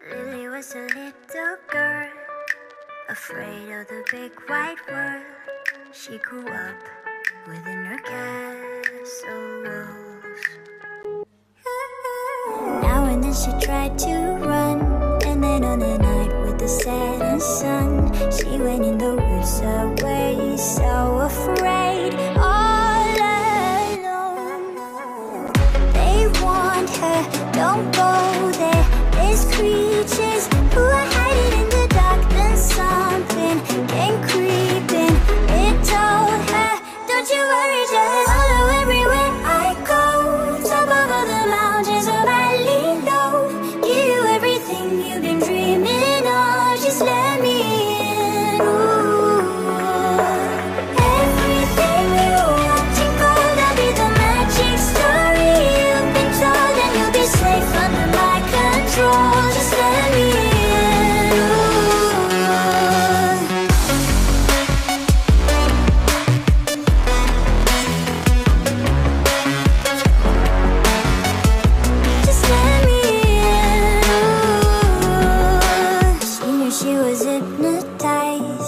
Lily was a little girl, afraid of the big white world. She grew up within her castle walls. Now and then she tried to run, and then on a night with the setting sun, she went in the woods away, so you